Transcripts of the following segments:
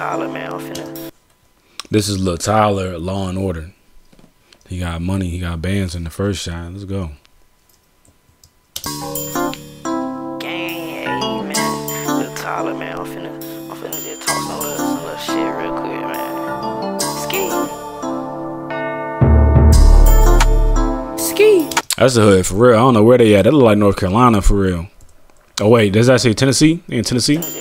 Tyler, man, I'm finna. This is Luh Tyler, Law and Order. He got money. He got bands in the first shot. Let's go. Gang, hey, man. Luh Tyler, man, I'm finna, I'm finna just talk some little, some little shit real quick, man. Ski. Ski. That's the hood for real. I don't know where they at. That look like North Carolina for real. Oh wait, does that say Tennessee? They in Tennessee?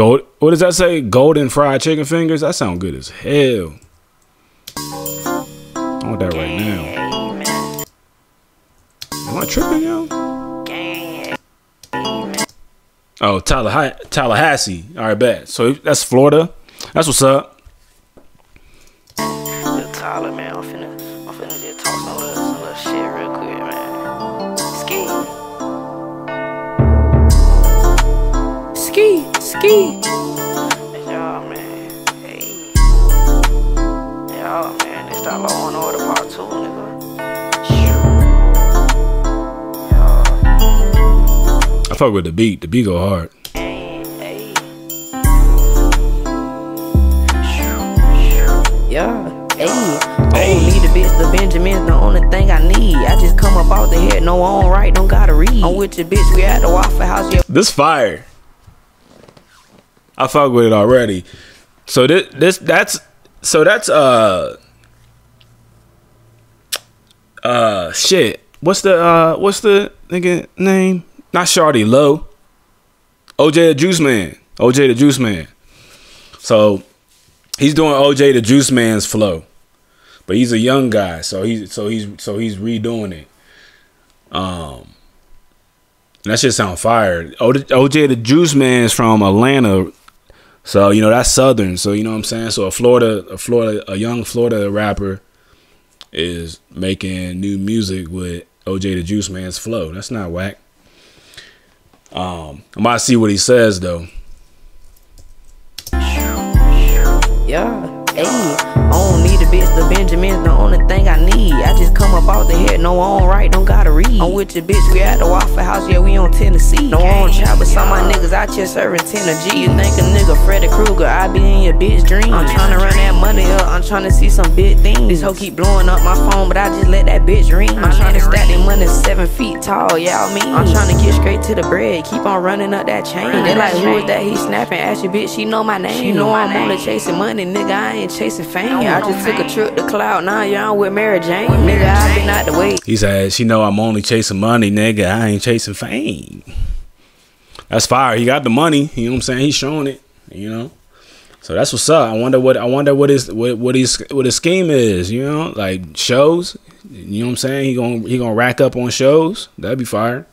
Gold. What does that say? Golden fried chicken fingers. That sound good as hell. I want that right now. Am I tripping, yo? Oh, Tallahassee. All right, bet. So that's Florida. That's what's up. Ski, ski. Y'all, man, hey. Y'all, man, this that Law and Order Part 2, nigga. Y'all, I fuck with the beat. The beat go hard. hey, hey. Yeah, hey. I don't need a bitch, the Benjamin's the only thing I need. I just come up out the head, no on right, don't gotta read. I'm with your bitch, we at the Waffle House, yeah. This fire. I fuck with it already. So this this that's so that's uh uh shit. What's the uh what's the nigga name? Not Shawty Lo. OJ the Juice Man. OJ the Juice Man. So he's doing OJ the Juice Man's flow. But he's a young guy, so he's so he's so he's redoing it. Um that shit sound fire. OJ the Juice Man is from Atlanta. So, you know, that's southern. So, you know what I'm saying? So a Florida a Florida a young Florida rapper is making new music with OJ the Juice Man's flow. That's not whack. Um, I might see what he says though. Yeah, hey. Bitch, the Benjamin's the only thing I need. I just come up out the head, no on right, don't gotta read. I'm with your bitch, we at the Waffle House, yeah, we on Tennessee. No on trap, but some of my niggas out here serving 10 a G. You think a nigga Freddy Krueger, I be in your bitch dream. I'm tryna run that money up, I'm tryna see some big things. This hoe keep blowing up my phone, but I just let that bitch ring. I'm tryna stack that money seven feet tall, yeah, I mean. I'm tryna get straight to the bread, keep on running up that chain. They like, who is that? He snapping, ask your bitch, she know my name. She know I'm only chasing money, nigga, I ain't chasing fame. I just took a trip to Cloud, now y'all with Mary Jane. Nigga, I been out the way. He said, "She know I'm only chasing money, nigga. I ain't chasing fame." That's fire. He got the money. You know what I'm saying? He's showing it. You know. So that's what's up. I wonder what I wonder what his what what his what his scheme is. You know, like shows. You know what I'm saying? He gonna he gonna rack up on shows. That'd be fire.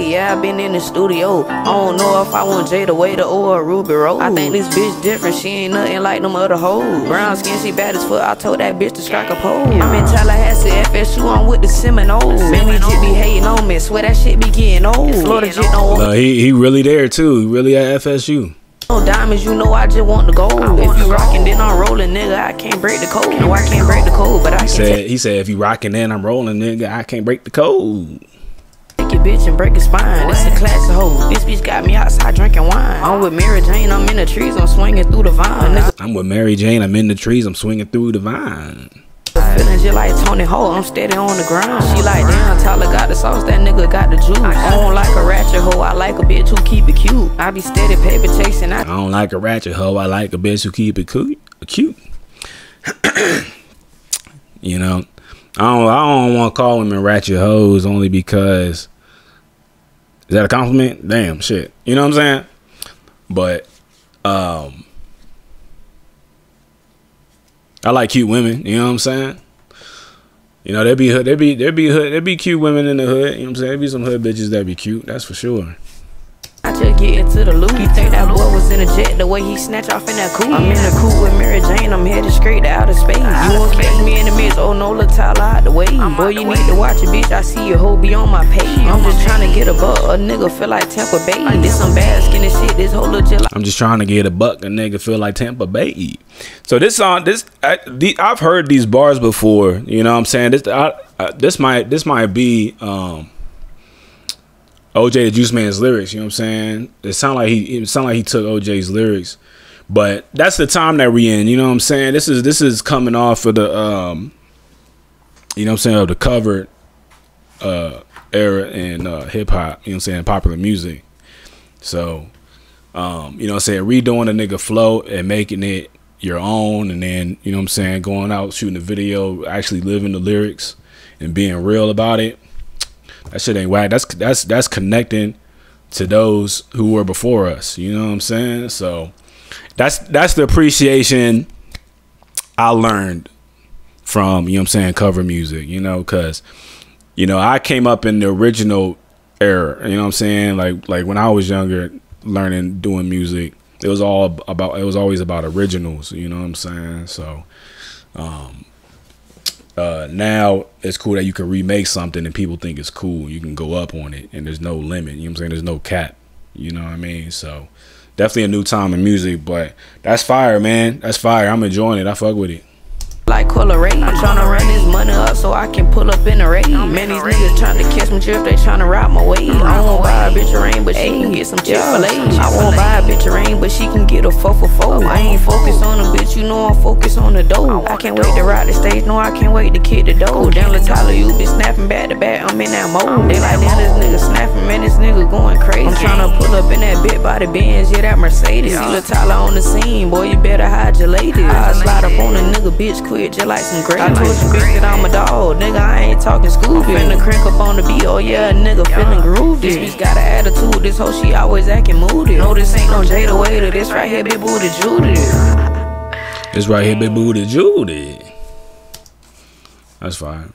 Yeah, I been in the studio. I don't know if I want Jada Waiter or a Ruby Rose. I think this bitch different. She ain't nothing like them other hoes. Brown skin, she bad as fuck. I told that bitch to strike a pose. I'm in Tallahassee, FSU. I'm with the Seminoles. Baby jit be hating on me. Swear that shit be getting old. Florida jit don't want he he really there too. He really at FSU. no diamonds. You know I just want the gold. If you rockin', then I'm rolling, nigga. I can't break the code. No, I can't break the code, but I He can said take he said if you rocking then I'm rolling, nigga. I can't break the code. Bitch and break a spine. This a classic hoe. This bitch got me outside drinking wine. I'm with Mary Jane. I'm in the trees. I'm swinging through the vine. Nigga I'm with Mary Jane. I'm in the trees. I'm swinging through the vine. feeling just like Tony Hawk. I'm steady on the ground. She like, damn, Tyler got the sauce. That nigga got the juice. I don't like a ratchet hoe. I like a bitch who keep it cute. I be steady paper chasing. I I don't like a ratchet hoe. I like a bitch who keep it cute. Cute. you know, I don't. I don't want to call women ratchet hoes only because is that a compliment? Damn shit. You know what I'm saying? But um, I like cute women. You know what I'm saying? You know, there be hood, there be there be hood, there be cute women in the hood. You know what I'm saying? There be some hood bitches that be cute. That's for sure. I just get into the loop. He think that boy was in a jet the way he snatch off in that coupe. I'm in the coupe with Mary Jane. I'm headed straight to outer space. You won't catch me in the midst. Oh no, look Tyler out the way. Boy, you need to watch it, bitch. I see your hoe be on my page. I'm just trying to get a buck. A nigga feel like Tampa Bay. This some bad skinny shit. This whole legit. I'm just trying to get a buck. A nigga feel like Tampa Bay. So this song, this I, the, I've heard these bars before. You know what I'm saying? This I, I, this might this might be um, OJ the Juice Man's lyrics. You know what I'm saying? It sound like he it sound like he took OJ's lyrics. But that's the time that we in. You know what I'm saying? This is this is coming off of the um, you know what I'm saying of the covered uh era in uh, hip hop. You know what I'm saying? Popular music. So um, you know what I'm saying, redoing a nigga flow and making it your own and then, you know what I'm saying, going out shooting a video, actually living the lyrics and being real about it. That shit ain't whack. That's that's that's connecting to those who were before us. You know what I'm saying? So that's that's the appreciation I learned from, you know what I'm saying, cover music, you know, cuz you know, I came up in the original era, you know what I'm saying? Like like when I was younger, learning doing music it was all about it was always about originals you know what i'm saying so um uh now it's cool that you can remake something and people think it's cool. You can go up on it and there's no limit. You know what i'm saying? There's no cap. You know what i mean? So definitely a new time in music but that's fire man. That's fire. I'm enjoying it. I fuck with it. Like. I'm tryna run this money up so I can pull up in a raid. Man, these niggas tryna catch me if they tryna ride my way. I won't buy a bitch ring, but she can get some won't buy bitch ring, but she can get a 4 for 4. I ain't focused on a bitch, you know I'm focused on the dough. I can't wait to ride the stage, no, I can't wait to kick the dough. Down the Tyler, you be snapping back to back, I'm in that mode. They like, damn, this nigga snapping, man, this nigga going crazy. I'm tryna pull up in that bit by the Benz, yeah, that Mercedes. See Luh Tyler on the scene, boy, you better hide your ladies. I slide up on a nigga, bitch, quit just like some great. I told you bitch that I'm a dog, nigga. I ain't talking Scooby. Finna crank up on the beat, oh yeah, nigga feeling groovy. This bitch got an attitude, this hoe she always acting moody. No, this ain't no Jada Waiter, this right here, big booty Judy. This right here, big booty Judy. That's fine.